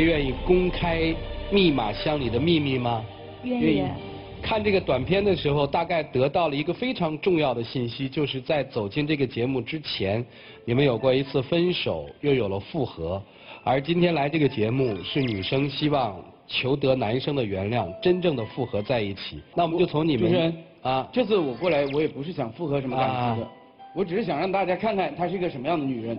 愿意公开密码箱里的秘密吗？愿意。看这个短片的时候，大概得到了一个非常重要的信息，就是在走进这个节目之前，你们有过一次分手，又有了复合，而今天来这个节目是女生希望求得男生的原谅，真正的复合在一起。那我们就从你们啊，这次我过来，我也不是想复合什么感情的，我只是想让大家看看她是一个什么样的女人，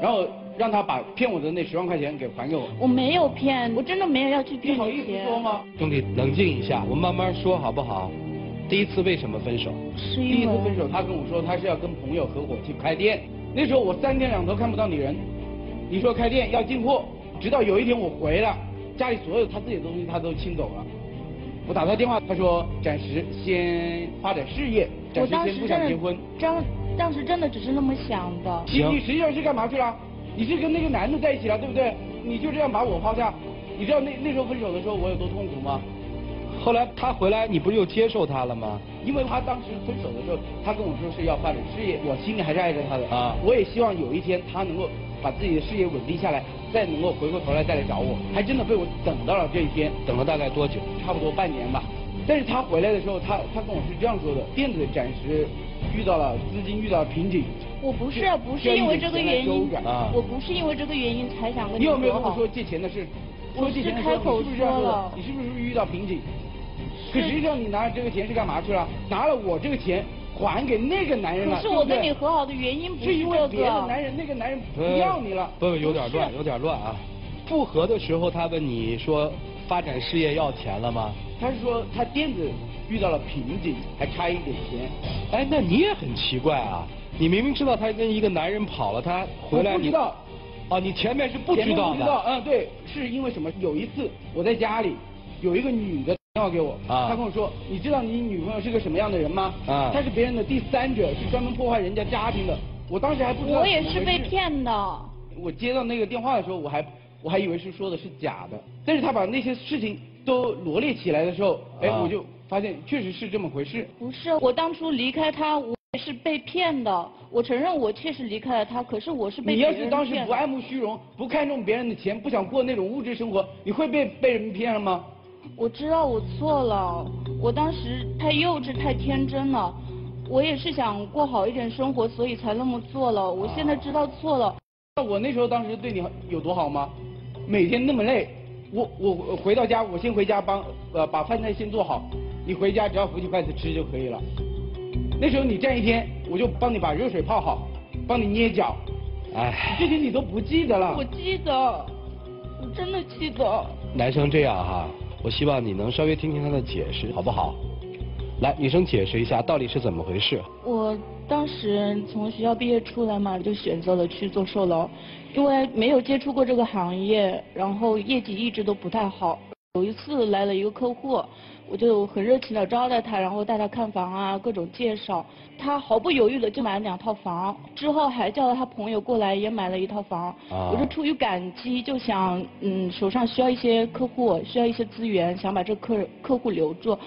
然后让他把骗我的那十万块钱给还给我。我没有骗，我真的没有要去骗你好意思说吗？兄弟，冷静一下，我们慢慢说好不好？第一次为什么分手？是第一次分手，他跟我说他是要跟朋友合伙去开店，那时候我三天两头看不到你人，你说开店要进货，直到有一天我回来，家里所有他自己的东西他都清走了。我打他电话，他说暂时先发展事业，暂时先不想结婚。当当时真的只是那么想的。你你实际上是干嘛去了？你是跟那个男的在一起了，对不对？你就这样把我抛下，你知道那那时候分手的时候我有多痛苦吗？后来他回来，你不是又接受他了吗？因为他当时分手的时候，他跟我说是要发展事业，我心里还是爱着他的啊。我也希望有一天他能够把自己的事业稳定下来，再能够回过头来再来找我。还真的被我等到了这一天，等了大概多久？差不多半年吧。但是他回来的时候，他他跟我是这样说的：电子暂时遇到了资金遇到了瓶颈。我不是不是因为这个原因，我不是因为这个原因才想跟你。你有没有跟我说借钱的事？我是开口说了。你是不是遇到瓶颈？可实际上你拿着这个钱是干嘛去了？拿了我这个钱还给那个男人了。可是我跟你和好的原因不是因为别的男人，那个男人不要你了。不，有点乱，有点乱啊！复合的时候他问你说发展事业要钱了吗？他是说他店子遇到了瓶颈，还差一点钱。哎，那你也很奇怪啊！你明明知道他跟一个男人跑了，他回来你不知道。哦，你前面是不知道的。不知道，嗯，对，是因为什么？有一次我在家里，有一个女的。电话给我，啊他跟我说，你知道你女朋友是个什么样的人吗？啊，她是别人的第三者，是专门破坏人家家庭的。我当时还不知道。我也是被骗的。我接到那个电话的时候，我还我还以为是说的是假的，但是他把那些事情都罗列起来的时候，哎，我就发现确实是这么回事。不是，我当初离开他，我是被骗的。我承认我确实离开了他，可是我是被你要是当时不爱慕虚荣，不看重别人的钱，不想过那种物质生活，你会被被人骗了吗？我知道我错了，我当时太幼稚太天真了，我也是想过好一点生活，所以才那么做了。我现在知道错了。那我那时候当时对你有多好吗？每天那么累，我我回到家，我先回家帮呃把饭菜先做好，你回家只要扶起筷子吃就可以了。那时候你站一天，我就帮你把热水泡好，帮你捏脚。哎，这些你都不记得了。我记得，我真的记得。男生这样哈。我希望你能稍微听听他的解释，好不好？来，女生解释一下到底是怎么回事。我当时从学校毕业出来嘛，就选择了去做售楼，因为没有接触过这个行业，然后业绩一直都不太好。有一次来了一个客户。我就很热情的招待他，然后带他看房啊，各种介绍。他毫不犹豫的就买了两套房，之后还叫了他朋友过来也买了一套房。我就出于感激，就想嗯手上需要一些客户，需要一些资源，想把这客客户留住。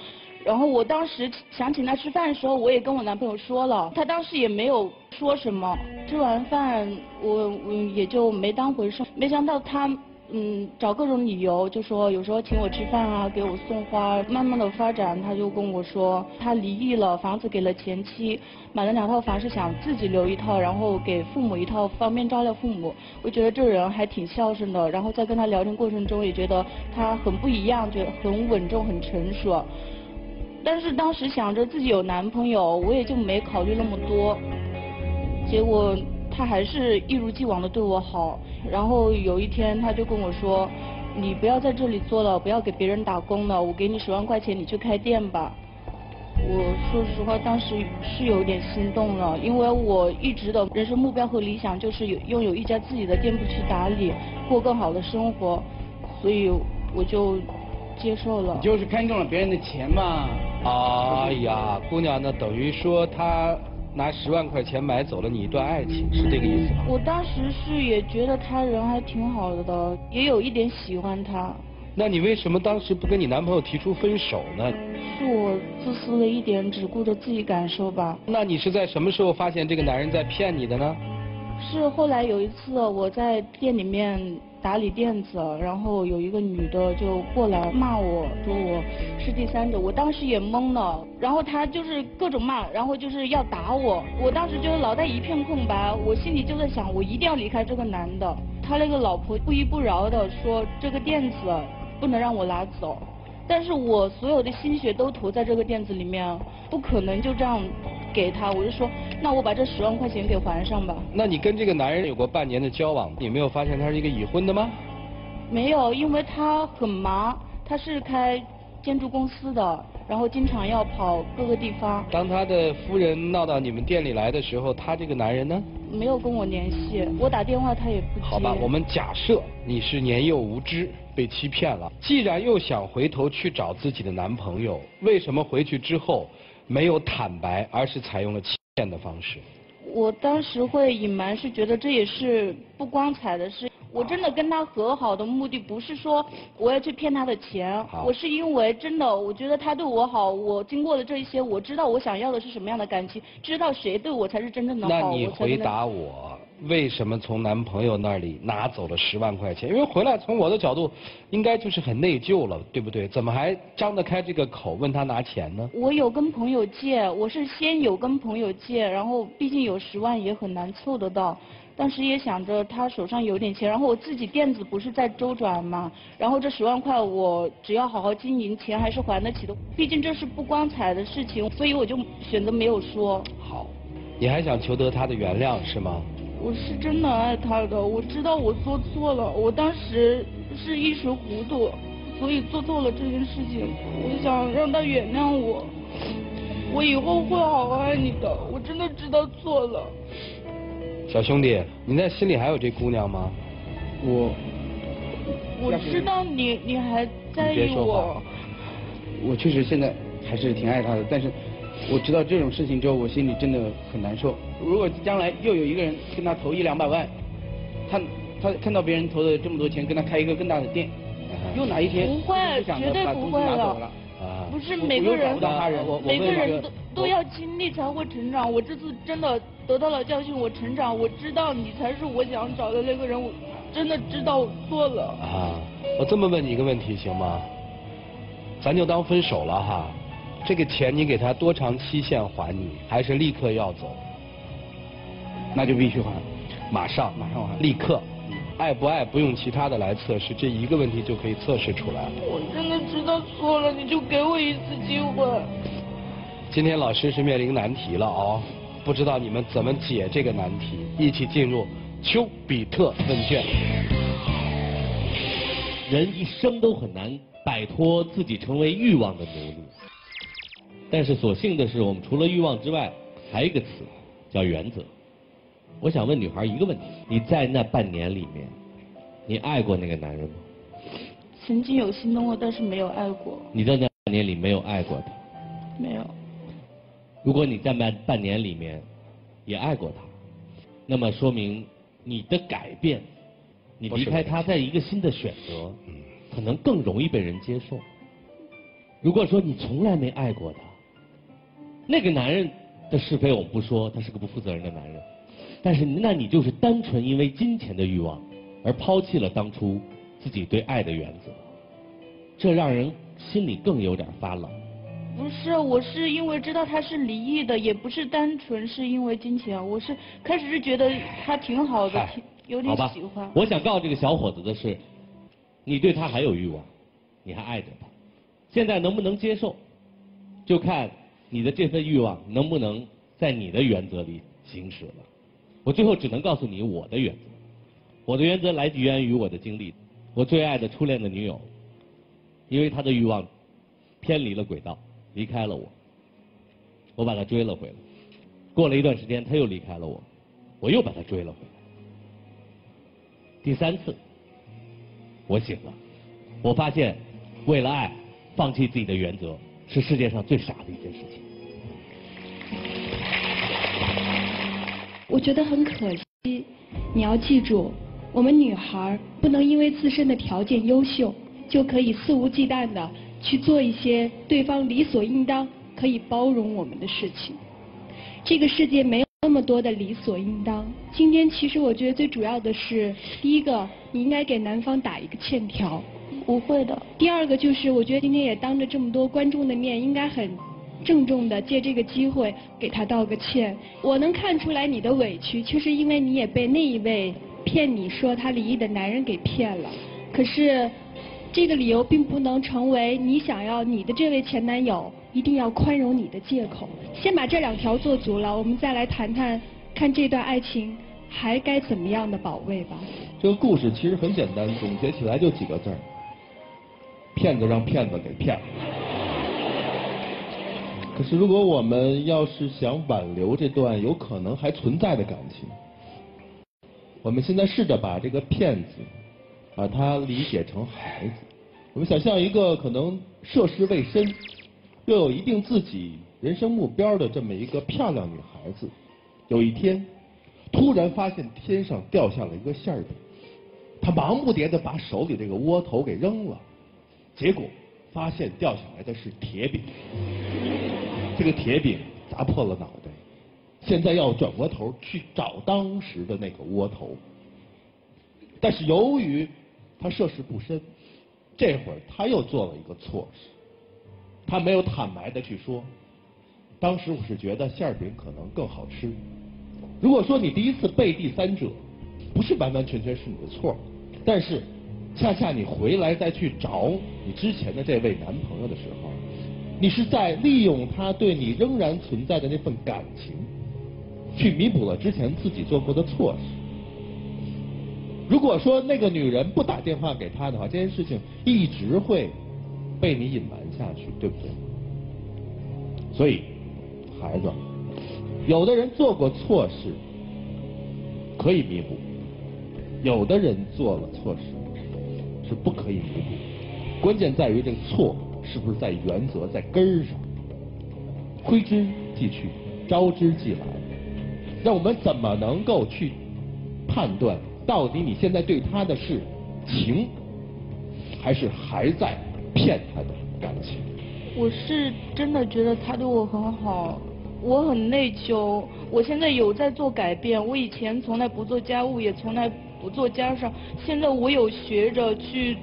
然后我当时想请他吃饭的时候，我也跟我男朋友说了，他当时也没有说什么。吃完饭我嗯也就没当回事，没想到他。嗯，找各种理由，就说有时候请我吃饭啊，给我送花。慢慢的发展，他就跟我说，他离异了，房子给了前妻，买了两套房，是想自己留一套，然后给父母一套，方便照料父母。我觉得这人还挺孝顺的，然后在跟他聊天过程中，也觉得他很不一样，觉得很稳重，很成熟。但是当时想着自己有男朋友，我也就没考虑那么多。结果。他还是一如既往的对我好，然后有一天他就跟我说，你不要在这里做了，不要给别人打工了，我给你十万块钱，你去开店吧。我说实话，当时是有点心动了，因为我一直的人生目标和理想就是有拥有一家自己的店铺去打理，过更好的生活，所以我就接受了。就是看中了别人的钱嘛。哎呀，姑娘，那等于说他。拿十万块钱买走了你一段爱情，是这个意思吗？我当时是也觉得他人还挺好的，也有一点喜欢他。那你为什么当时不跟你男朋友提出分手呢？是我自私了一点，只顾着自己感受吧。那你是在什么时候发现这个男人在骗你的呢？是后来有一次我在店里面打理店子，然后有一个女的就过来骂我，说我是第三者，我当时也懵了，然后她就是各种骂，然后就是要打我，我当时就脑袋一片空白，我心里就在想，我一定要离开这个男的，他那个老婆不依不饶的说这个垫子不能让我拿走。但是我所有的心血都投在这个店子里面，不可能就这样给他。我就说，那我把这十万块钱给还上吧。那你跟这个男人有过半年的交往，你没有发现他是一个已婚的吗？没有，因为他很忙，他是开建筑公司的，然后经常要跑各个地方。当他的夫人闹到你们店里来的时候，他这个男人呢？没有跟我联系，我打电话他也不接。好吧，我们假设你是年幼无知。被欺骗了，既然又想回头去找自己的男朋友，为什么回去之后没有坦白，而是采用了欺骗的方式？我当时会隐瞒，是觉得这也是不光彩的事。我真的跟他和好的目的不是说我要去骗他的钱，我是因为真的我觉得他对我好，我经过了这一些，我知道我想要的是什么样的感情，知道谁对我才是真正的好。那你回答我。为什么从男朋友那里拿走了十万块钱？因为回来从我的角度，应该就是很内疚了，对不对？怎么还张得开这个口问他拿钱呢？我有跟朋友借，我是先有跟朋友借，然后毕竟有十万也很难凑得到，当时也想着他手上有点钱，然后我自己店子不是在周转嘛，然后这十万块我只要好好经营，钱还是还得起的。毕竟这是不光彩的事情，所以我就选择没有说。好，你还想求得他的原谅是吗？我是真的爱他的，我知道我做错了，我当时是一时糊涂，所以做错了这件事情。我想让他原谅我，我以后会好好爱你的。我真的知道错了。小兄弟，你在心里还有这姑娘吗？我我知道你你还在意我。我确实现在还是挺爱他的，但是。我知道这种事情之后，我心里真的很难受。如果将来又有一个人跟他投一两百万，他他看到别人投的这么多钱，跟他开一个更大的店，又哪一天不会，绝对不会了。不是每个人，每个人都都要经历才会成长。我这次真的得到了教训，我成长，我知道你才是我想找的那个人，我真的知道我错了。啊，我这么问你一个问题行吗？咱就当分手了哈。这个钱你给他多长期限还你，还是立刻要走？那就必须还，马上，马上还，立刻。爱不爱不用其他的来测试，这一个问题就可以测试出来。我真的知道错了，你就给我一次机会。今天老师是面临难题了哦，不知道你们怎么解这个难题？一起进入丘比特问卷。人一生都很难摆脱自己成为欲望的奴隶。但是所幸的是，我们除了欲望之外，还有一个词，叫原则。我想问女孩一个问题：你在那半年里面，你爱过那个男人吗？曾经有心动过，但是没有爱过。你在那半年里没有爱过他？没有。如果你在那半年里面也爱过他，那么说明你的改变，你离开他，在一个新的选择，可能更容易被人接受。如果说你从来没爱过他，那个男人的是非我们不说，他是个不负责任的男人。但是，那你就是单纯因为金钱的欲望而抛弃了当初自己对爱的原则，这让人心里更有点发冷。不是，我是因为知道他是离异的，也不是单纯是因为金钱。我是开始是觉得他挺好的，挺有点喜欢。我想告诉这个小伙子的是，你对他还有欲望，你还爱着他，现在能不能接受，就看。你的这份欲望能不能在你的原则里行使了？我最后只能告诉你我的原则。我的原则来源于我的经历。我最爱的初恋的女友，因为她的欲望偏离了轨道，离开了我。我把她追了回来。过了一段时间，她又离开了我，我又把她追了回来。第三次，我醒了，我发现为了爱放弃自己的原则是世界上最傻的一件事情。我觉得很可惜，你要记住，我们女孩不能因为自身的条件优秀，就可以肆无忌惮的去做一些对方理所应当可以包容我们的事情。这个世界没有那么多的理所应当。今天其实我觉得最主要的是，第一个，你应该给男方打一个欠条。不会的。第二个就是，我觉得今天也当着这么多观众的面，应该很郑重的借这个机会给他道个歉。我能看出来你的委屈，就是因为你也被那一位骗你说他离异的男人给骗了。可是，这个理由并不能成为你想要你的这位前男友。一定要宽容你的借口，先把这两条做足了，我们再来谈谈，看这段爱情还该怎么样的保卫吧。这个故事其实很简单，总结起来就几个字儿：骗子让骗子给骗了。可是如果我们要是想挽留这段有可能还存在的感情，我们现在试着把这个骗子，把它理解成孩子，我们想象一个可能涉世未深。又有一定自己人生目标的这么一个漂亮女孩子，有一天突然发现天上掉下了一个馅饼，她忙不迭的把手里这个窝头给扔了，结果发现掉下来的是铁饼，这个铁饼砸破了脑袋，现在要转过头去找当时的那个窝头，但是由于他涉世不深，这会儿他又做了一个错事。他没有坦白的去说，当时我是觉得馅饼可能更好吃。如果说你第一次背第三者，不是完完全全是你的错，但是恰恰你回来再去找你之前的这位男朋友的时候，你是在利用他对你仍然存在的那份感情，去弥补了之前自己做过的错事。如果说那个女人不打电话给他的话，这件事情一直会。被你隐瞒下去，对不对？所以，孩子，有的人做过错事，可以弥补；有的人做了错事，是不可以弥补。关键在于这个错是不是在原则、在根儿上。挥之即去，招之即来。让我们怎么能够去判断，到底你现在对他的是情，还是还在？骗他的感情，我是真的觉得他对我很好，我很内疚。我现在有在做改变，我以前从来不做家务，也从来不做家事，现在我有学着去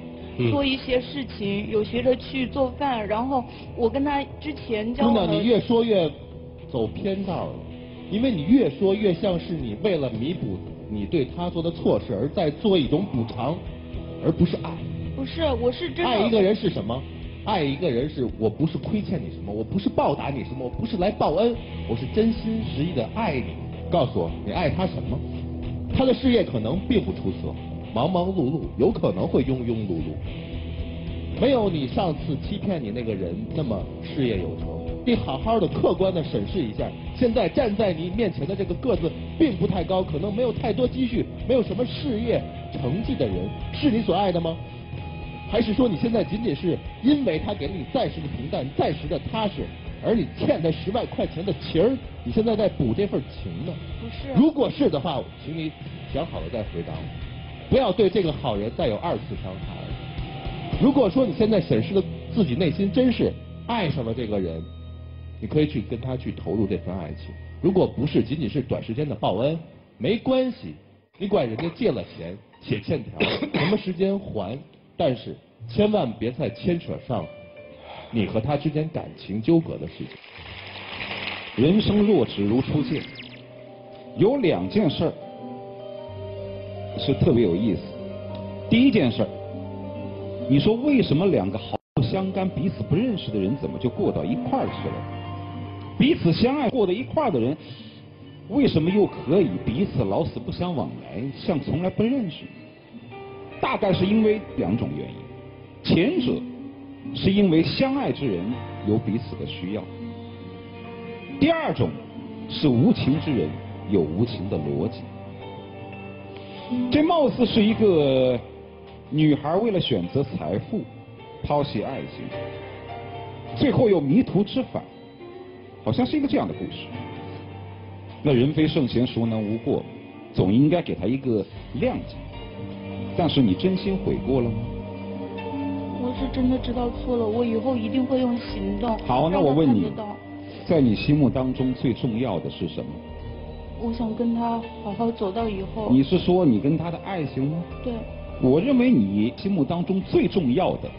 做一些事情，有学着去做饭。然后我跟他之前交往，你越说越走偏道了，因为你越说越像是你为了弥补你对他做的错事而在做一种补偿，而不是爱。不是，我是真的。爱一个人是什么？爱一个人是我不是亏欠你什么，我不是报答你什么，我不是来报恩，我是真心实意的爱你。告诉我，你爱他什么？他的事业可能并不出色，忙忙碌碌，有可能会庸庸碌碌，没有你上次欺骗你那个人那么事业有成。你好好的客观的审视一下，现在站在你面前的这个个子并不太高，可能没有太多积蓄，没有什么事业成绩的人，是你所爱的吗？还是说你现在仅仅是因为他给了你暂时的平淡、暂时的踏实，而你欠他十万块钱的情儿，你现在在补这份情呢？不是。如果是的话，请你想好了再回答我，不要对这个好人再有二次伤害。如果说你现在显示的自己内心真是爱上了这个人，你可以去跟他去投入这份爱情。如果不是仅仅是短时间的报恩，没关系，你管人家借了钱写欠条，什么时间还？但是千万别再牵扯上你和他之间感情纠葛的事情。人生若只如初见，有两件事是特别有意思。第一件事，你说为什么两个毫不相干、彼此不认识的人，怎么就过到一块儿去了？彼此相爱过到一块儿的人，为什么又可以彼此老死不相往来，像从来不认识？大概是因为两种原因，前者是因为相爱之人有彼此的需要，第二种是无情之人有无情的逻辑。这貌似是一个女孩为了选择财富抛弃爱情，最后又迷途知返，好像是一个这样的故事。那人非圣贤，孰能无过？总应该给他一个谅解。但是你真心悔过了吗？我是真的知道错了，我以后一定会用行动。好，那我问你，在你心目当中最重要的是什么？我想跟他好好走到以后。你是说你跟他的爱情吗？对。我认为你心目当中最重要的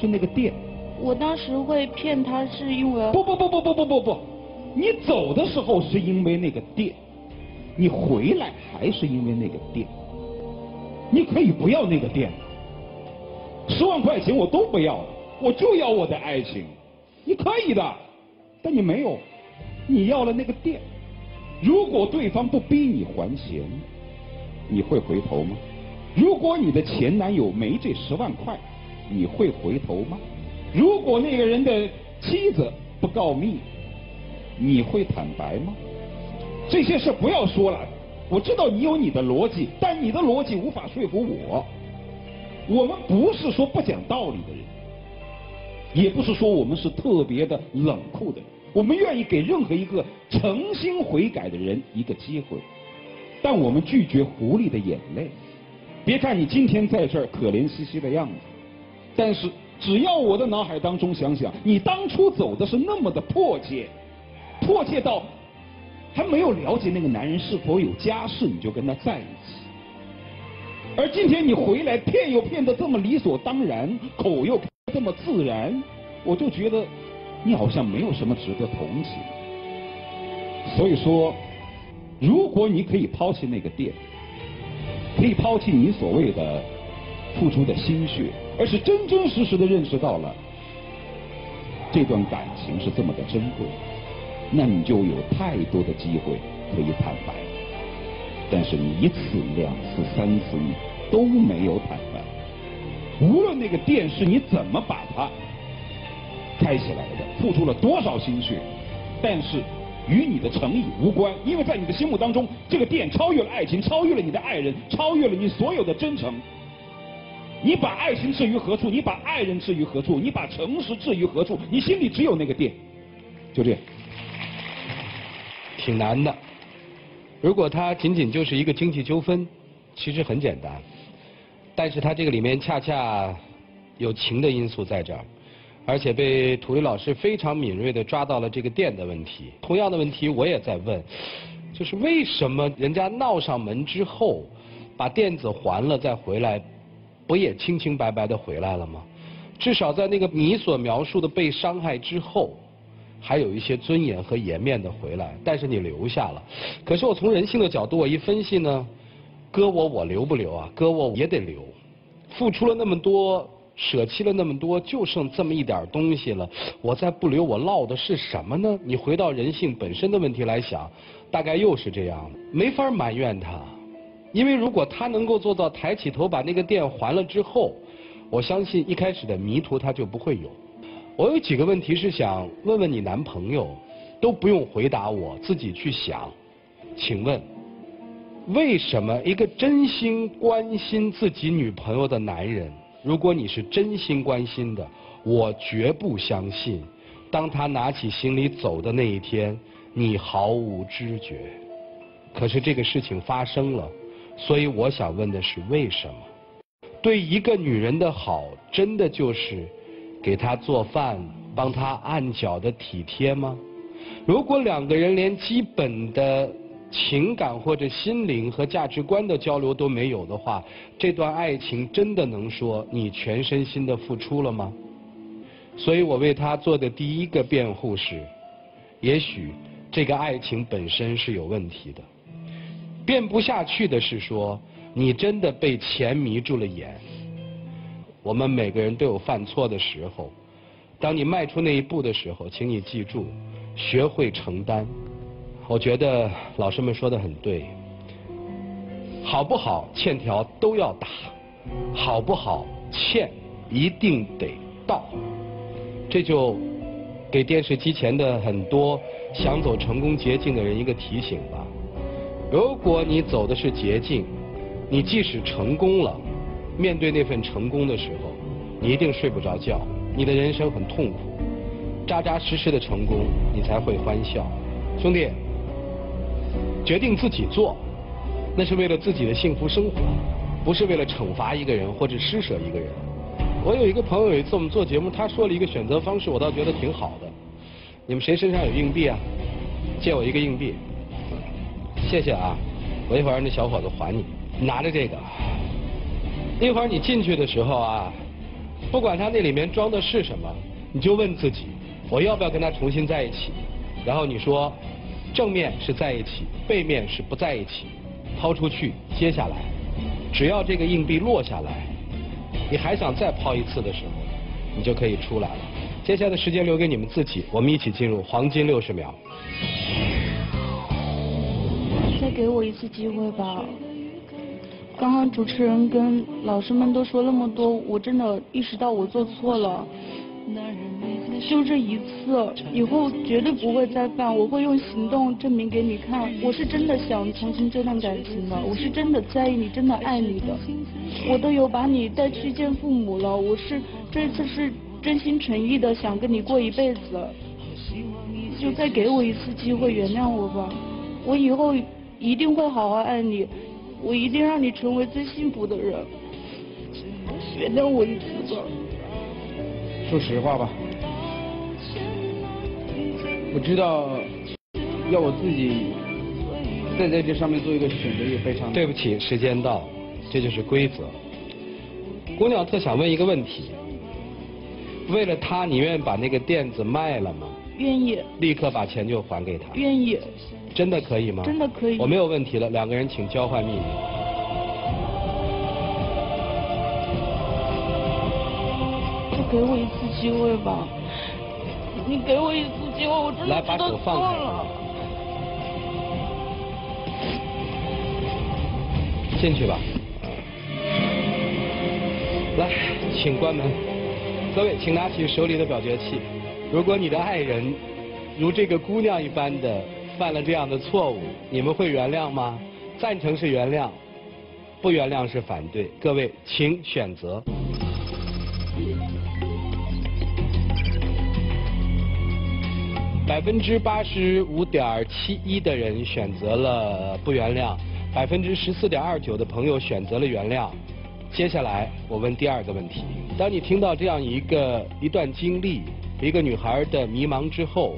是那个店。我当时会骗他，是因为不不不不不不不不，你走的时候是因为那个店，你回来还是因为那个店。你可以不要那个店，十万块钱我都不要，我就要我的爱情。你可以的，但你没有，你要了那个店。如果对方不逼你还钱，你会回头吗？如果你的前男友没这十万块，你会回头吗？如果那个人的妻子不告密，你会坦白吗？这些事不要说了，我知道你有你的逻辑，但你的逻辑无法说服我。我们不是说不讲道理的人，也不是说我们是特别的冷酷的人，我们愿意给任何一个诚心悔改的人一个机会，但我们拒绝狐狸的眼泪。别看你今天在这儿可怜兮兮的样子，但是。只要我的脑海当中想想，你当初走的是那么的迫切，迫切到还没有了解那个男人是否有家室，你就跟他在一起。而今天你回来骗又骗得这么理所当然，口又这么自然，我就觉得你好像没有什么值得同情。所以说，如果你可以抛弃那个店，可以抛弃你所谓的付出的心血。而是真真实实的认识到了这段感情是这么的珍贵，那你就有太多的机会可以坦白。但是你一次、两次、三次你都没有坦白。无论那个店是你怎么把它开起来的，付出了多少心血，但是与你的诚意无关，因为在你的心目当中，这个店超越了爱情，超越了你的爱人，超越了你所有的真诚。你把爱情置于何处？你把爱人置于何处？你把诚实置于何处？你心里只有那个店，就这样。挺难的。如果它仅仅就是一个经济纠纷，其实很简单。但是它这个里面恰恰有情的因素在这儿，而且被土力老师非常敏锐的抓到了这个店的问题。同样的问题我也在问，就是为什么人家闹上门之后，把店子还了再回来？不也清清白白的回来了吗？至少在那个你所描述的被伤害之后，还有一些尊严和颜面的回来。但是你留下了。可是我从人性的角度我一分析呢，搁我我留不留啊？搁我也得留。付出了那么多，舍弃了那么多，就剩这么一点东西了。我再不留，我落的是什么呢？你回到人性本身的问题来想，大概又是这样，没法埋怨他。因为如果他能够做到抬起头把那个店还了之后，我相信一开始的迷途他就不会有。我有几个问题是想问问你男朋友，都不用回答我自己去想。请问，为什么一个真心关心自己女朋友的男人，如果你是真心关心的，我绝不相信，当他拿起行李走的那一天，你毫无知觉。可是这个事情发生了。所以我想问的是，为什么对一个女人的好，真的就是给他做饭、帮他按脚的体贴吗？如果两个人连基本的情感或者心灵和价值观的交流都没有的话，这段爱情真的能说你全身心的付出了吗？所以我为他做的第一个辩护是，也许这个爱情本身是有问题的。变不下去的是说，你真的被钱迷住了眼。我们每个人都有犯错的时候，当你迈出那一步的时候，请你记住，学会承担。我觉得老师们说的很对，好不好欠条都要打，好不好欠一定得到。这就给电视机前的很多想走成功捷径的人一个提醒吧。如果你走的是捷径，你即使成功了，面对那份成功的时候，你一定睡不着觉，你的人生很痛苦。扎扎实实的成功，你才会欢笑。兄弟，决定自己做，那是为了自己的幸福生活，不是为了惩罚一个人或者施舍一个人。我有一个朋友，有一次我们做节目，他说了一个选择方式，我倒觉得挺好的。你们谁身上有硬币啊？借我一个硬币。谢谢啊，我一会儿让那小伙子还你。拿着这个，一会儿你进去的时候啊，不管他那里面装的是什么，你就问自己，我要不要跟他重新在一起？然后你说，正面是在一起，背面是不在一起，抛出去，接下来，只要这个硬币落下来，你还想再抛一次的时候，你就可以出来了。接下来的时间留给你们自己，我们一起进入黄金六十秒。再给我一次机会吧。刚刚主持人跟老师们都说那么多，我真的意识到我做错了。就这一次，以后绝对不会再犯。我会用行动证明给你看，我是真的想重新这段感情的，我是真的在意你，真的爱你的。我都有把你带去见父母了，我是这次是真心诚意的想跟你过一辈子。就再给我一次机会，原谅我吧，我以后一定会好好爱你。我一定让你成为最幸福的人，原谅我一次吧。说实话吧，我知道要我自己再在这上面做一个选择也非常。对不起，时间到，这就是规则。姑娘特想问一个问题：为了他，你愿意把那个垫子卖了吗？愿意。立刻把钱就还给他。愿意。真的可以吗？真的可以。我没有问题了，两个人请交换秘密。就给我一次机会吧，你给我一次机会，我真的知道错了。进去吧。来，请关门。各位，请拿起手里的表决器。如果你的爱人。如这个姑娘一般的犯了这样的错误，你们会原谅吗？赞成是原谅，不原谅是反对。各位，请选择。百分之八十五点七一的人选择了不原谅，百分之十四点二九的朋友选择了原谅。接下来我问第二个问题：当你听到这样一个一段经历，一个女孩的迷茫之后。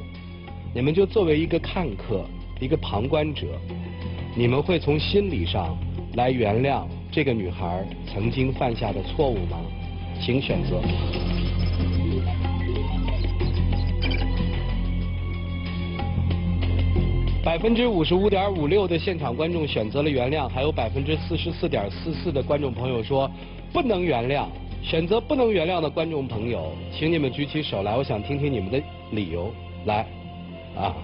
你们就作为一个看客，一个旁观者，你们会从心理上来原谅这个女孩曾经犯下的错误吗？请选择。百分之五十五点五六的现场观众选择了原谅，还有百分之四十四点四四的观众朋友说不能原谅。选择不能原谅的观众朋友，请你们举起手来，我想听听你们的理由。来。啊，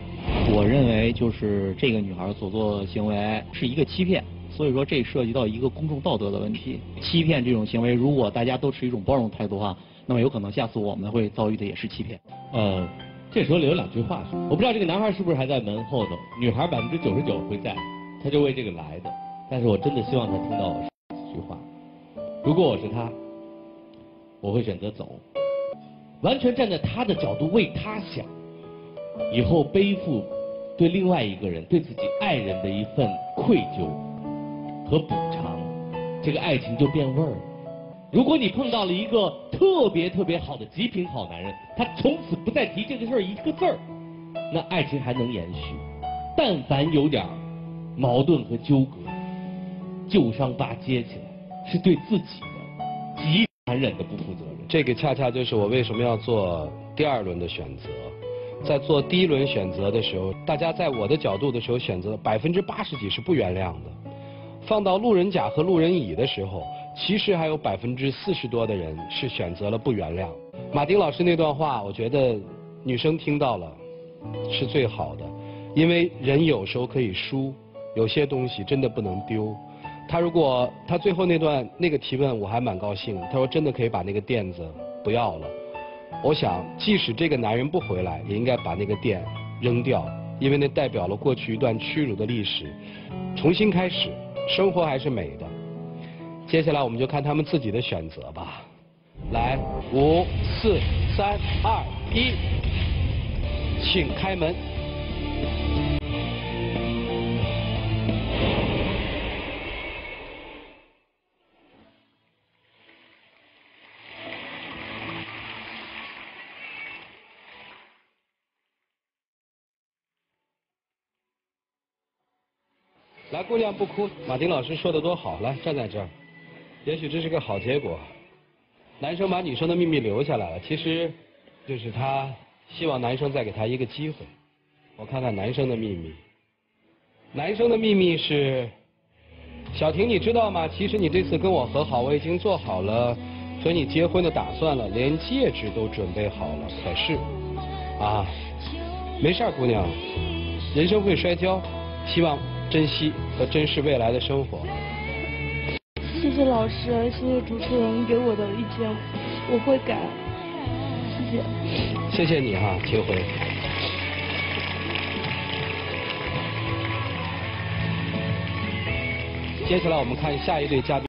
我认为就是这个女孩所做行为是一个欺骗，所以说这涉及到一个公众道德的问题。欺骗这种行为，如果大家都持一种包容态度的话，那么有可能下次我们会遭遇的也是欺骗。呃，这时候留两句话，我不知道这个男孩是不是还在门后头，女孩百分之九十九会在，他就为这个来的。但是我真的希望他听到我这句话。如果我是他，我会选择走，完全站在他的角度为他想。以后背负对另外一个人、对自己爱人的一份愧疚和补偿，这个爱情就变味儿了。如果你碰到了一个特别特别好的极品好男人，他从此不再提这个事儿一个字儿，那爱情还能延续。但凡有点矛盾和纠葛，旧伤疤揭起来，是对自己的极残忍的不负责任。这个恰恰就是我为什么要做第二轮的选择。在做第一轮选择的时候，大家在我的角度的时候选择百分之八十几是不原谅的。放到路人甲和路人乙的时候，其实还有百分之四十多的人是选择了不原谅。马丁老师那段话，我觉得女生听到了是最好的，因为人有时候可以输，有些东西真的不能丢。他如果他最后那段那个提问，我还蛮高兴。他说真的可以把那个垫子不要了。我想，即使这个男人不回来，也应该把那个店扔掉，因为那代表了过去一段屈辱的历史。重新开始，生活还是美的。接下来，我们就看他们自己的选择吧。来，五、四、三、二、一，请开门。来，姑娘不哭。马丁老师说的多好，来站在这儿。也许这是个好结果。男生把女生的秘密留下来了，其实就是他希望男生再给他一个机会。我看看男生的秘密。男生的秘密是，小婷，你知道吗？其实你这次跟我和好，我已经做好了和你结婚的打算了，连戒指都准备好了。可是，啊，没事儿，姑娘，人生会摔跤，希望珍惜和珍视未来的生活。谢谢老师，谢谢主持人给我的意见，我会改。谢谢。谢谢你哈，秦辉。接下来我们看下一对嘉宾。